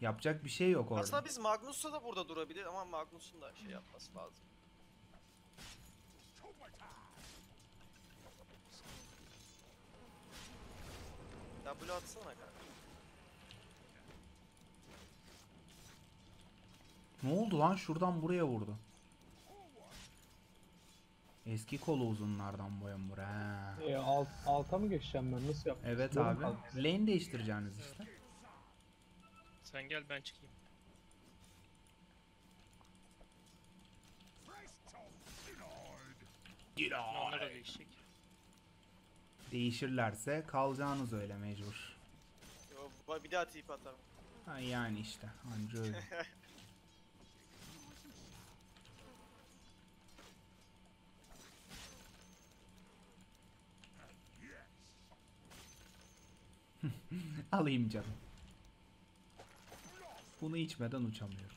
Yapacak bir şey yok orada. Aslında biz Magnus'la da burada durabilir ama Magnus'un da şey yapması lazım. W atsana kanka. Ne oldu lan? Şuradan buraya vurdu. Eski kolu uzunlardan boyun buraya. E, alt, alta mı geçeceğim ben? Nasıl yapacağım? Evet abi. Lane değiştireceğiniz işte. Sen gel ben çıkayım. Onlar da değişecek. Değişirlerse kalacağınız öyle mecbur. Yo, bir daha tip atarım. Ha yani işte anca öyle. Alayım canım. Bunu içmeden uçamıyorum.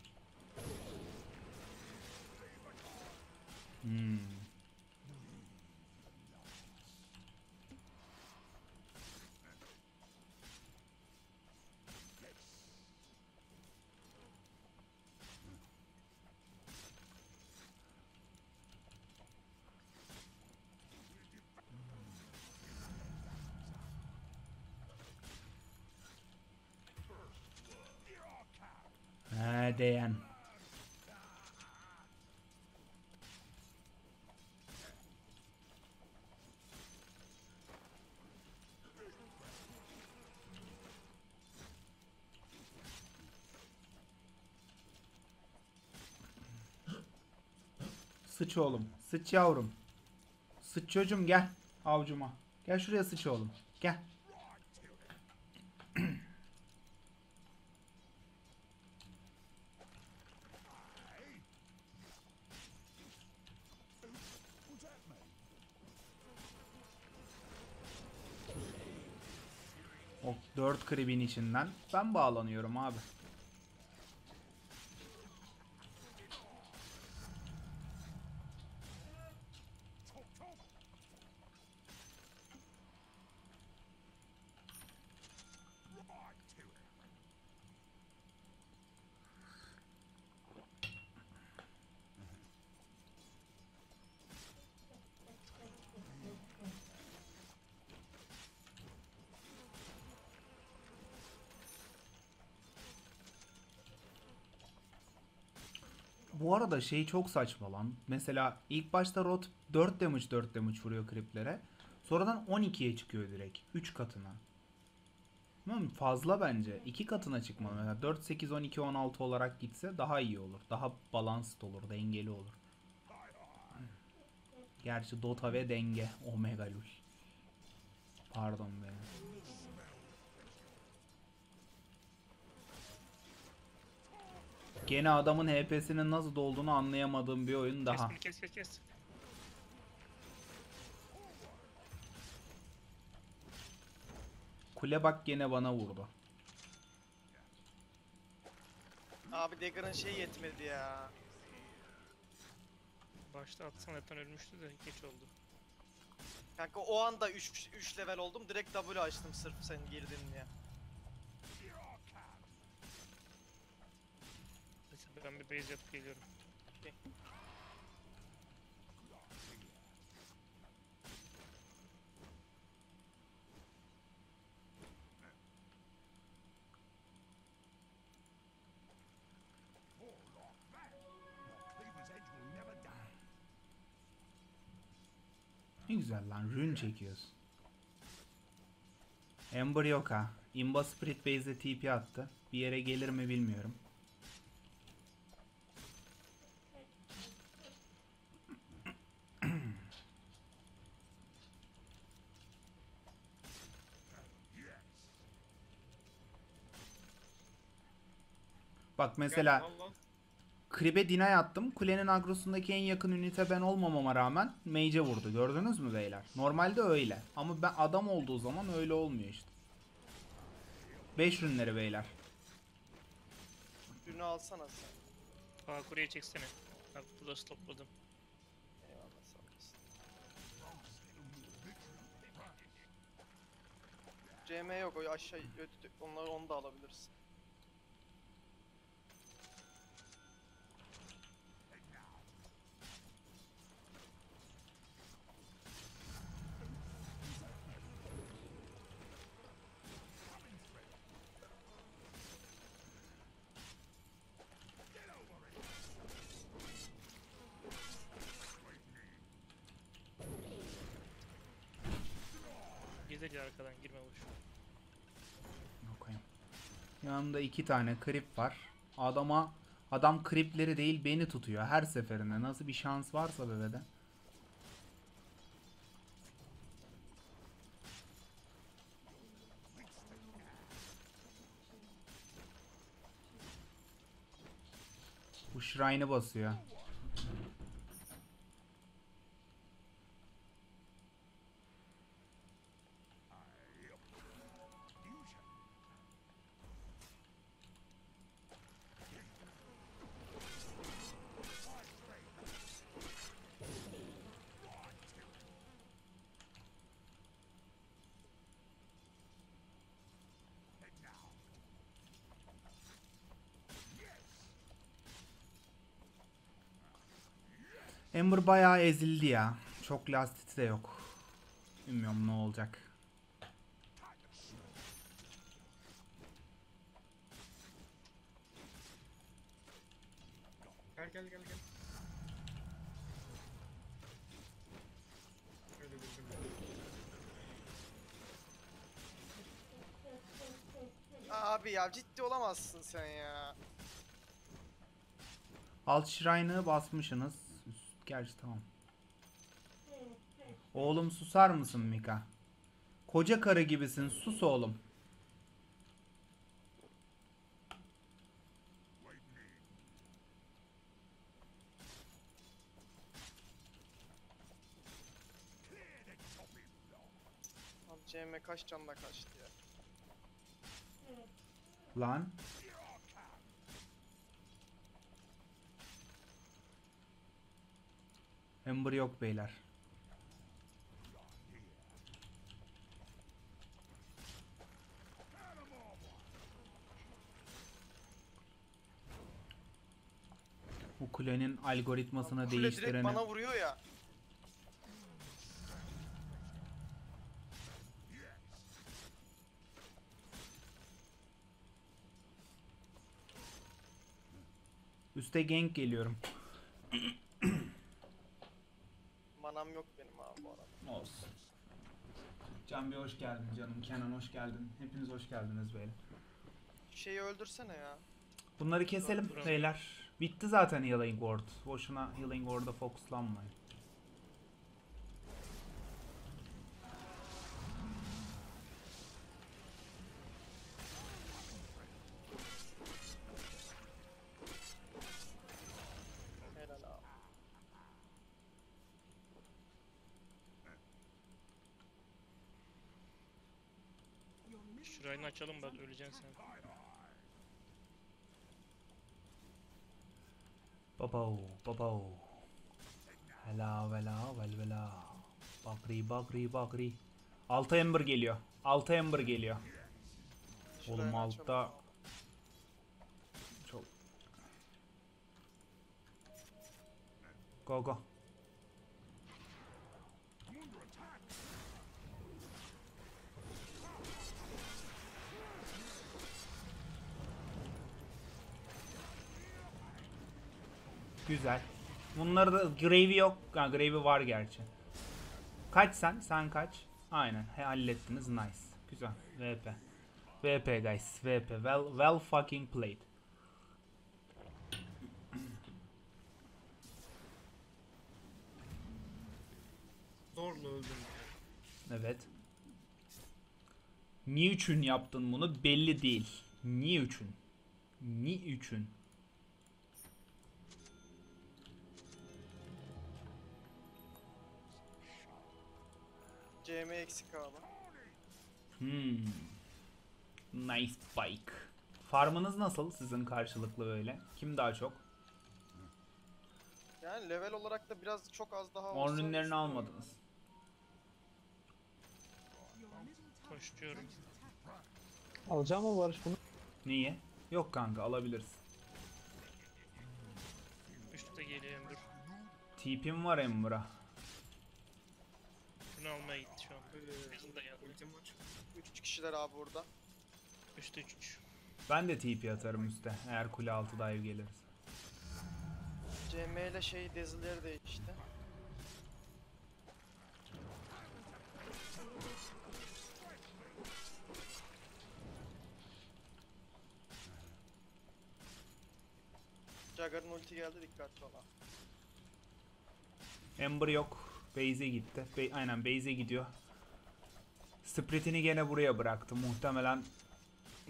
Hmm. Ha değen. Sıç oğlum. Sıç yavrum. Sıç çocuğum gel. Avcuma. Gel şuraya sıç oğlum. Gel. O 4 kribin içinden ben bağlanıyorum abi. Bu arada şey çok saçma lan. Mesela ilk başta Rot 4 damage 4 damage vuruyor kriplere. Sonradan 12'ye çıkıyor direkt. 3 katına. Bilmiyorum, fazla bence. 2 katına çıkmalı. Mesela 4, 8, 12, 16 olarak gitse daha iyi olur. Daha balanced olur. Dengeli olur. Gerçi Dota ve denge. Omega lul. Pardon be. Gene adamın HP'sinin nasıl dolduğunu anlayamadığım bir oyun daha. Kes kes kes kes. Kule bak gene bana vurdu. Abi Dagger'ın şey yetmedi ya. Başta atsan zaten ölmüştü de geç oldu. Kanka o anda 3 3 level oldum. Direkt W açtım sırf sen girdin diye. Ben bir base yapıp geliyorum. Ne güzel lan rune çekiyoruz. Ember yok ha. Imba Spirit Base'e TP attı. Bir yere gelir mi bilmiyorum. Bak mesela Kribe deny attım. Kulenin agrosundaki en yakın ünite ben olmamama rağmen mage'e vurdu. Gördünüz mü beyler? Normalde öyle. Ama ben adam olduğu zaman öyle olmuyor işte. 5 rünleri beyler. Ürünü alsana sen. Aa kureye çeksene. Bak burada stopladım. Eyvallah sağ olasın. CM yok o aşağı öt- onları onu da alabilirsin. Gelir arkadan girme boş. Okuyayım. Yanımda iki tane krip var. Adama adam kripleri değil beni tutuyor her seferinde. Nasıl bir şans varsa bebede. Bu shrine'ı basıyor. Ember bayağı ezildi ya. Çok lastiti de yok. Bilmiyorum ne olacak. Gel gel gel gel. Şey. Abi ya ciddi olamazsın sen ya. Alt Shrine'ı basmışsınız. Gerçi tamam. Oğlum susar mısın Mika? Koca karı gibisin. Sus oğlum. CM kaç canla kaçtı ya. Lan. Ember yok beyler. Bu kulenin algoritmasını Kule direkt değiştirene bana vuruyor ya. üste gank geliyorum. Manam yok benim abi bu arada. Olsun. Can bir hoş geldin canım. Kenan hoş geldin. Hepiniz hoş geldiniz beyler. Şeyi öldürsene ya. Bunları keselim dur. beyler. Bitti zaten Healing Ward. Boşuna Healing Ward'a fokuslanmayın. Helal abi. Şurayını açalım bak öleceksin sen. Babo, babo. Hela vela vel vela. Bakri bakri bakri. Alta Ember geliyor. Alta Ember geliyor. Şurayı Oğlum altta çok Go go. Güzel. Bunları da Grave'i yok. Ha, Grave'i var gerçi. Kaç sen? Sen kaç? Aynen. He, hallettiniz. Nice. Güzel. VP. VP guys. VP. Well, well fucking played. Zorla öldüm. Evet. Niçin yaptın bunu belli değil. Niçin? Niçin? CM eksik abi. Hmm. Nice bike. Farmınız nasıl sizin karşılıklı böyle? Kim daha çok? Yani level olarak da biraz çok az daha olsa... 10 ürünlerini istiyorum. almadınız. Koşuyorum. Alacağım mı Barış bunu? Niye? Yok kanka alabiliriz. Üstte geliyor Ember. TP'm var Ember'a. Birini almaya gitti şu an. Ee, Bizim de geldi. 3 kişiler abi burada. Üstte 3. Ben de TP atarım üste eğer kule altı dive geliriz. CM ile şey dezileri değişti. Jagger'ın ulti geldi dikkatli ol. Ember yok. Base'e gitti. Be- Aynen base'e gidiyor. Sprit'ini gene buraya bıraktı. Muhtemelen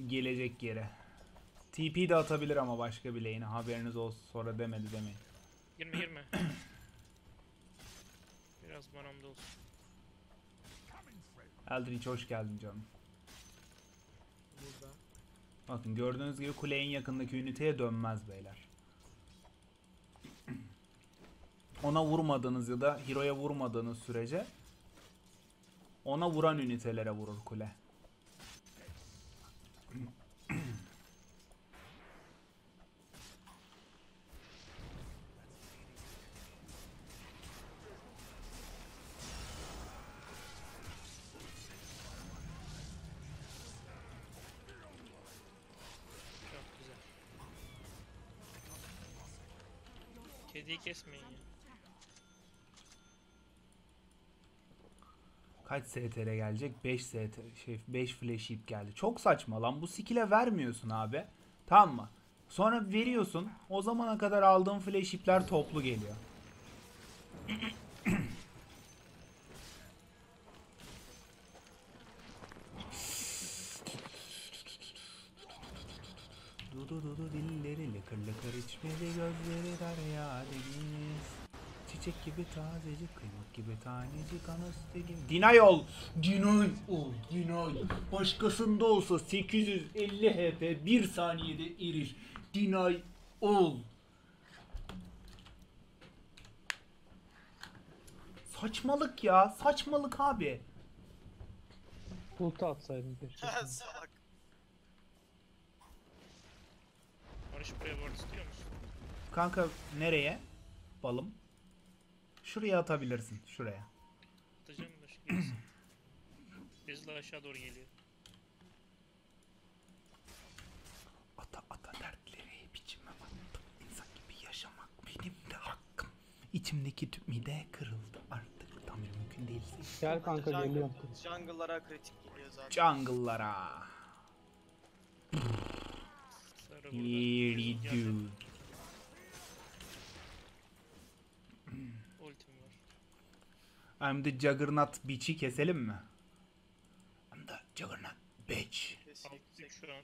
gelecek yere. TP de atabilir ama başka bir lane'e. Haberiniz olsun. Sonra demedi demeyin. Girme girme. Biraz manamda olsun. Eldrinch hoş geldin canım. Burada. Bakın gördüğünüz gibi kule en yakındaki üniteye dönmez beyler. Ona vurmadığınız ya da Hero'ya vurmadığınız sürece ona vuran ünitelere vurur kule. Kediyi kesmeyin Kaç STR gelecek? 5 STR şey 5 flash hit geldi. Çok saçma lan. Bu skill'e vermiyorsun abi. Tamam mı? Sonra veriyorsun. O zamana kadar aldığın flash hit'ler toplu geliyor. Tazecik kıymık gibi tanecik anasını gibi Dinay ol! Dinay ol! Dinay! Başkasında olsa 850 HP 1 saniyede erir. Dinay ol! Saçmalık ya! Saçmalık abi! Ulti atsaydın keşke. Salak. Barış buraya ward istiyor musun? Kanka nereye? Balım. Şuraya atabilirsin. Şuraya. Atacağım da şu gelsin. Bizle aşağı doğru geliyor. Ata ata dertleri hep içime battım. İnsan gibi yaşamak benim de hakkım. İçimdeki tüm mide kırıldı artık. Tam mümkün değil. Gel kanka Jungle- geliyorum. Jungle'lara kritik geliyor zaten. Jungle'lara. Sarı burada. Geldi. dude. Ultim var. I'm the Juggernaut bitch'i keselim mi? I'm the Juggernaut bitch. Kesin. Alt üç şu an.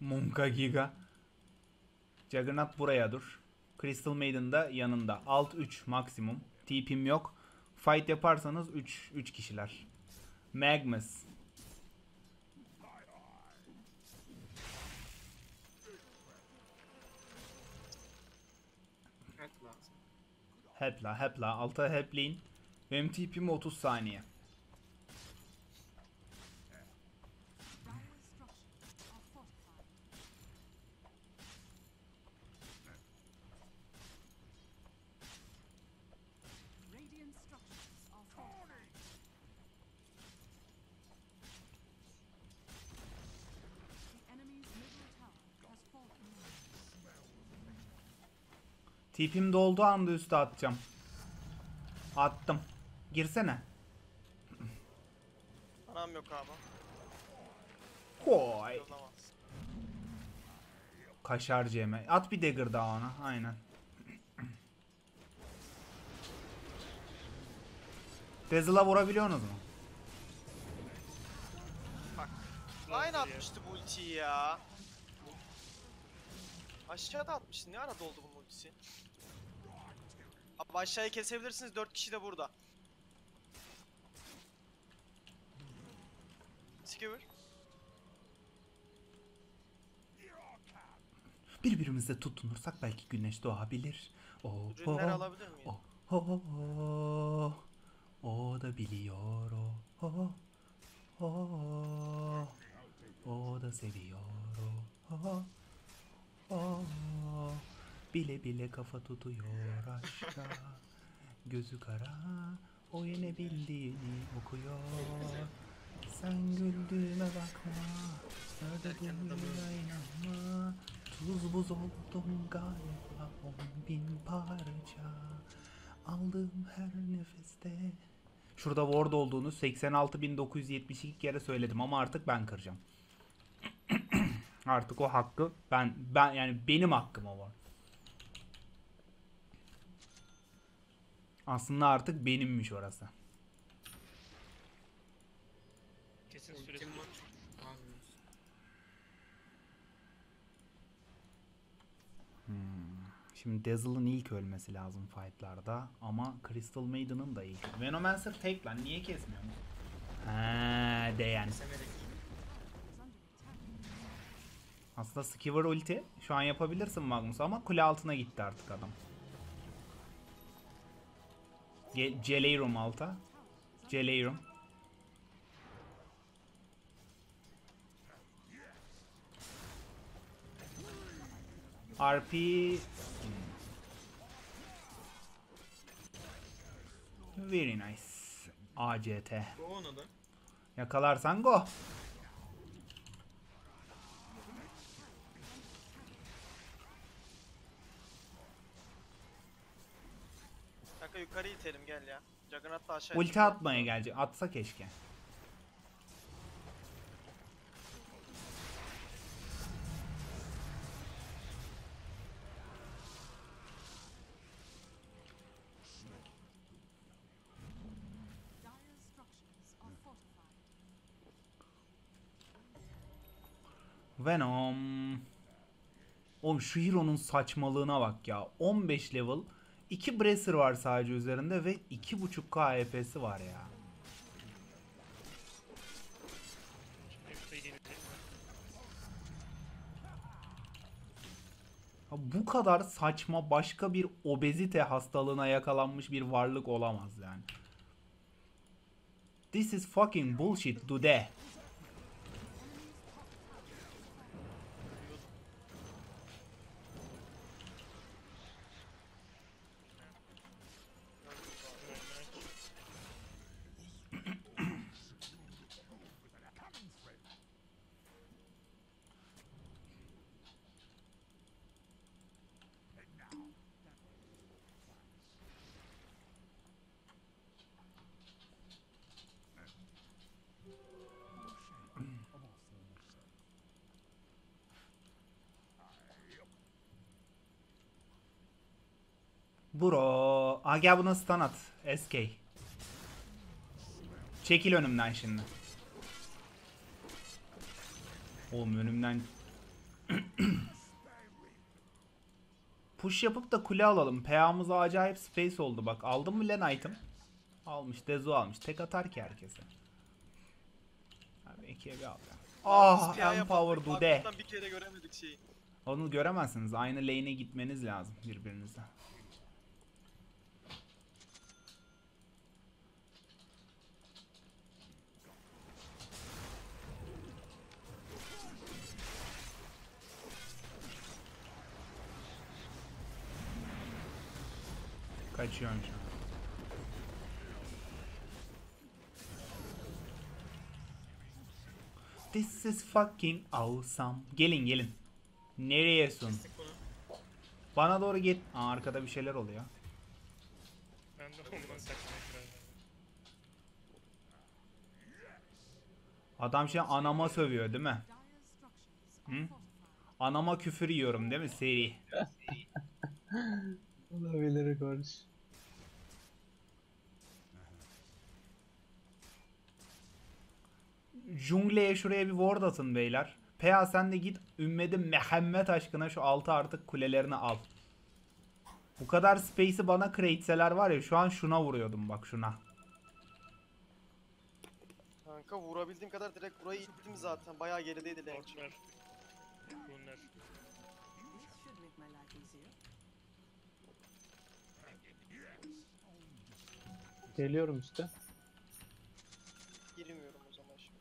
Monka Giga. Juggernaut buraya dur. Crystal Maiden da yanında. Alt 3 maksimum. TP'm yok. Fight yaparsanız 3 3 kişiler. Magnus. Hepla hepla. Alta hepleyin. Benim TP'm 30 saniye. TP'm dolduğu anda üste atacağım. Attım. Girsene. Anam yok abi. Koy. Kaşar Cem'e. At bir dagger daha ona. Aynen. Dazzle'a vurabiliyorsunuz mu? Ya. atmıştı bu ultiyi ya. Aşağıda atmıştı. Ne ara doldu bunun ultisi? Abi aşağıyı kesebilirsiniz. 4 kişi de burada. Skewer. Birbirimize tutunursak belki güneş doğabilir. Ürünleri oh, alabilir miyim? oh, oh, oh. O da biliyor o. Oh, oh. O da seviyor o. Oh, oh. Bile bile kafa tutuyor aşka. Gözü kara. O yine bildiğini okuyor. Sen güldüğüme bakma. Öldüğüme inanma. Tuz buz oldum galiba on bin parça. Aldığım her nefeste şurada ward olduğunu 86.972 kere söyledim ama artık ben kıracağım. artık o hakkı ben ben yani benim hakkım o var. Aslında artık benimmiş orası. Kesin süresi. Abi. Şimdi Dazzle'ın ilk ölmesi lazım fightlarda ama Crystal Maiden'ın da ilk. Venomancer tek lan niye kesmiyorsun? Ha, değen. Severek. Aslında Skiver ulti şu an yapabilirsin Magnus ama kule altına gitti artık adam. Celeirum alta. Celeirum. RP Very nice. ACT. Yakalarsan go. Yukarı itelim gel ya. Juggernaut da aşağı Ulti atmaya gelecek. Atsa keşke. Venom. Oğlum şu hero'nun saçmalığına bak ya. 15 level. 2 Bracer var sadece üzerinde ve 2.5k HP'si var ya. Ha, Bu kadar saçma başka bir obezite hastalığına yakalanmış bir varlık olamaz yani. This is fucking bullshit dude. Ha gel buna stun at. SK. Çekil önümden şimdi. Oğlum önümden... Push yapıp da kule alalım. PA'mız acayip space oldu bak. Aldın mı lan item? Almış. Dezu almış. Tek atar ki herkese. Abi ikiye bir al ya. Ah empower dude. Bir kere göremedik şeyi. Onu göremezsiniz. Aynı lane'e gitmeniz lazım birbirinize. Kaçıyorum şu an. This is fucking awesome. Gelin gelin. Nereye sun? Bana doğru git. Aa, arkada bir şeyler oluyor. Ben de ondan. Adam şey anama sövüyor değil mi? Fortified. Anama küfür yiyorum değil mi seri? Olabilir kardeş. Jungleye şuraya bir ward atın beyler. PA sen de git Ümmeti Mehmet aşkına şu altı artık kulelerini al. Bu kadar space'i bana crate'seler var ya şu an şuna vuruyordum bak şuna. Kanka vurabildiğim kadar direkt burayı ittim zaten. Bayağı gerideydi lane. Bunlar. Geliyorum işte. Girmiyorum o zaman şimdi.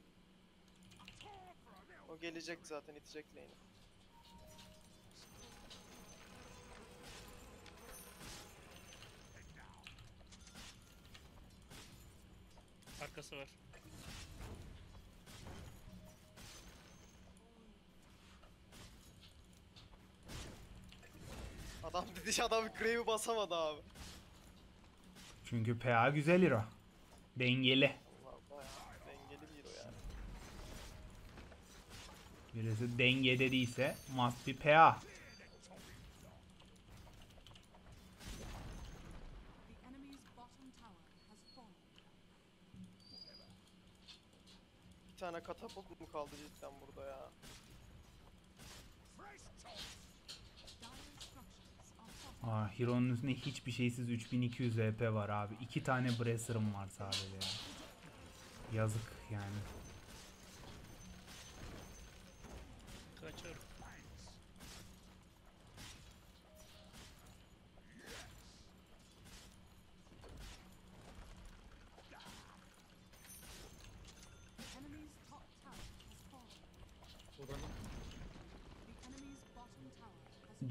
O gelecek zaten itecek lane'i. Arkası var. Adam dedi adam Grave'i basamadı abi. Çünkü PA güzel hero. Dengeli. Vallahi bayağı dengeli bir hero yani. Birisi denge dediyse must be PA. Bir tane katapult mu kaldı cidden burada ya? Aa, Hero'nun üstünde hiçbir şeysiz 3200 VP var abi. İki tane Bracer'ım var sadece ya. Yazık yani.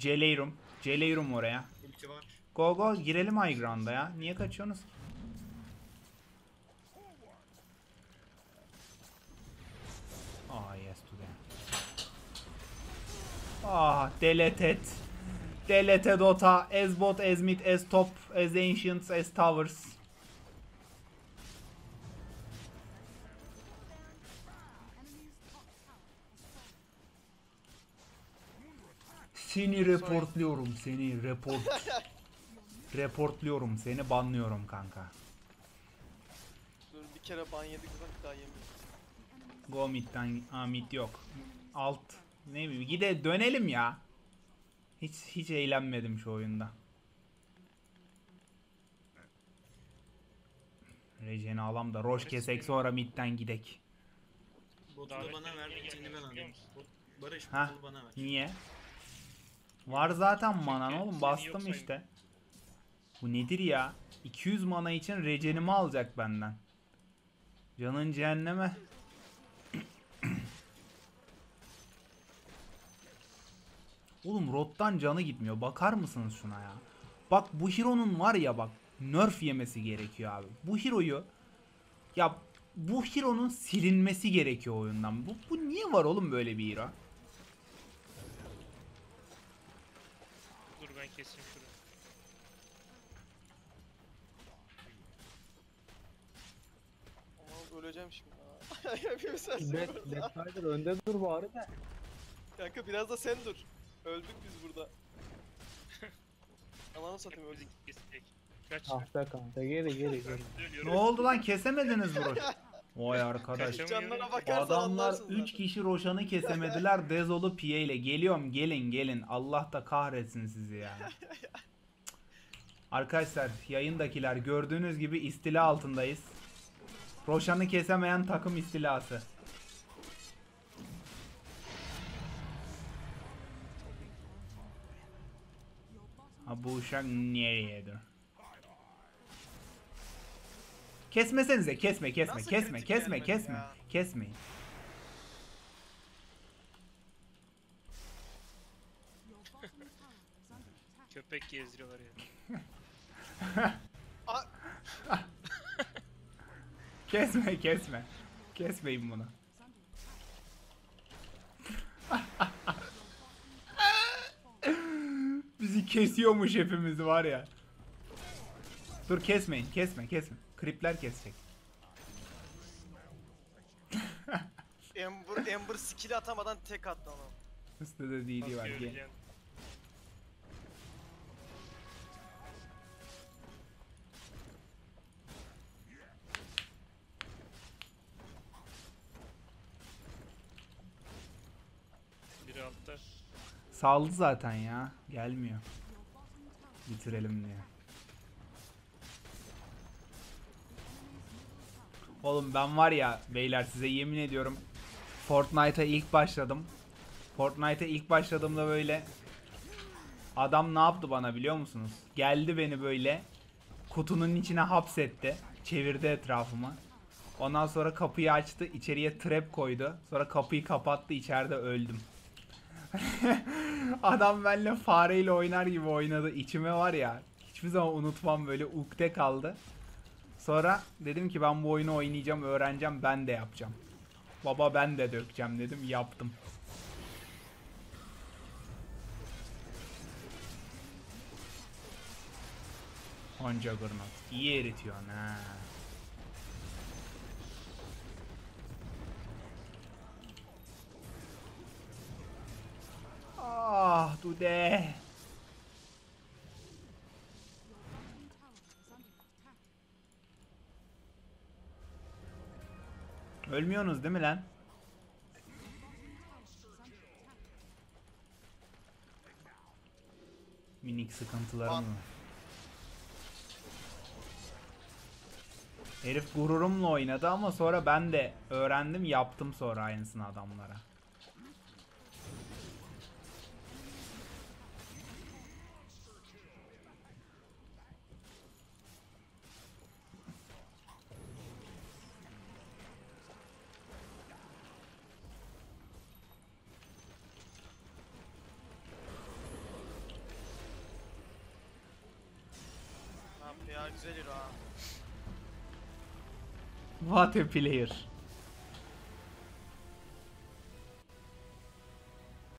Celeirum. Celeirum oraya. Ulti var. Go go girelim high ground'a ya. Niye kaçıyorsunuz? Ah yes to them. Ah deleted. Deleted Dota as bot as mid as top as ancients as towers. Seni reportluyorum seni report. Reportluyorum seni banlıyorum kanka. Dur bir kere ban yedik bir daha yemeyiz. Go mid'den mid yok. Alt ne bileyim gide dönelim ya. Hiç hiç eğlenmedim şu oyunda. Rejen'i alam da roş kesek sonra mid'den gidek. Botu Davet da bana ver. etmeye Ultini geldim, ben? Bot- Barış Ha? botu bana ver. Niye? Var zaten manan oğlum bastım işte. Bu nedir ya? 200 mana için rejenimi alacak benden. Canın cehenneme. Oğlum Rot'tan canı gitmiyor. Bakar mısınız şuna ya? Bak bu Hero'nun var ya bak nerf yemesi gerekiyor abi. Bu Hero'yu ya bu Hero'nun silinmesi gerekiyor oyundan. Bu, bu niye var oğlum böyle bir Hero? Dur ben keseyim şurayı. Ama öleceğim şimdi. Hepimiz Death, ölüyoruz. Death Rider önde dur bari de. Kanka biraz da sen dur. Öldük biz burada. Ananı satayım öldük. kesecek. Kaç. Ah be kanka geri geri geri. Ne oldu lan kesemediniz bu roş. Vay arkadaş. Kaçamıyorum. Canlara bakarsan Adamlar anlarsın 3 zaten. kişi Roşan'ı kesemediler Dezolu Piye ile. Geliyorum gelin gelin. Allah da kahretsin sizi ya. Arkadaşlar yayındakiler gördüğünüz gibi istila altındayız. Roşan'ı kesemeyen takım istilası. Ha bu uşak nereyedir? Kesmesenize kesme kesme Nasıl kesme kritik kesme gelmedi kesme ya? kesmeyin. Köpek gezdiriyorlar ya. Kesme kesme. Kesmeyin bunu. Bizi kesiyormuş hepimiz var ya. Dur kesmeyin kesme kesme. Kripler kesecek. Ember, Ember skill atamadan tek attı onu. Üstte de DD var. Gel. Biri altta. Saldı zaten ya. Gelmiyor. Bitirelim diye. Oğlum ben var ya beyler size yemin ediyorum Fortnite'a ilk başladım. Fortnite'a ilk başladığımda böyle adam ne yaptı bana biliyor musunuz? Geldi beni böyle kutunun içine hapsetti. Çevirdi etrafımı. Ondan sonra kapıyı açtı, içeriye trap koydu. Sonra kapıyı kapattı, içeride öldüm. Adam benimle fareyle oynar gibi oynadı. İçime var ya, hiçbir zaman unutmam böyle ukde kaldı. Sonra dedim ki ben bu oyunu oynayacağım, öğreneceğim, ben de yapacağım. Baba ben de dökeceğim dedim, yaptım. Onca gırmak. İyi eritiyorsun ha. Ah Dude. Ölmüyorsunuz değil mi lan? Minik sıkıntılarım var. Herif gururumla oynadı ama sonra ben de öğrendim yaptım sonra aynısını adamlara. Ne